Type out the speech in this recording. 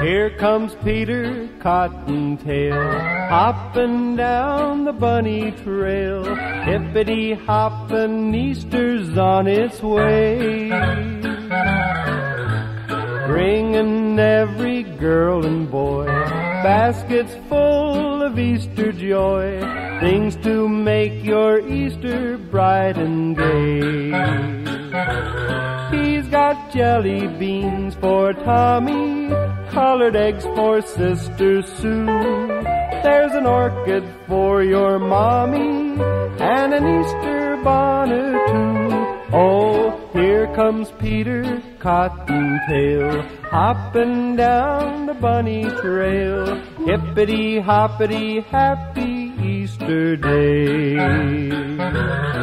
Here comes Peter Cottontail, hopping down the bunny trail. Hippity hoppin', Easter's on its way. Bringing every girl and boy baskets full of Easter joy, things to make your Easter bright and gay. He's got jelly beans for Tommy, colored eggs for Sister Sue. There's an orchid for your mommy, and an Easter bonnet too. Oh, here comes Peter Cottontail, hopping down the bunny trail. Hippity hoppity, happy Easter day.